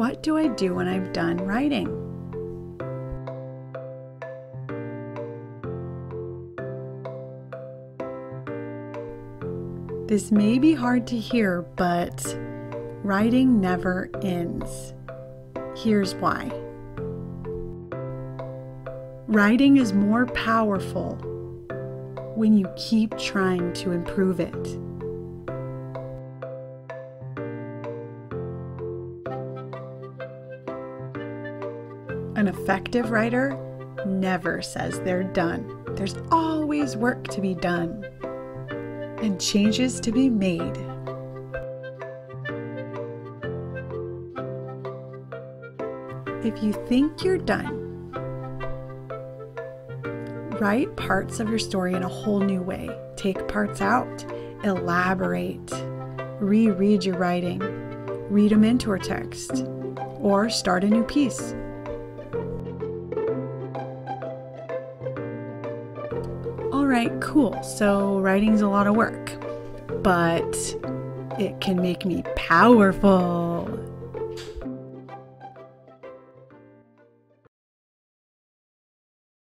What do I do when I'm done writing? This may be hard to hear, but writing never ends. Here's why. Writing is more powerful when you keep trying to improve it. An effective writer never says they're done. There's always work to be done and changes to be made. If you think you're done, write parts of your story in a whole new way. Take parts out, elaborate, reread your writing, read a mentor text, or start a new piece. Right, cool. So writing's a lot of work, but it can make me powerful.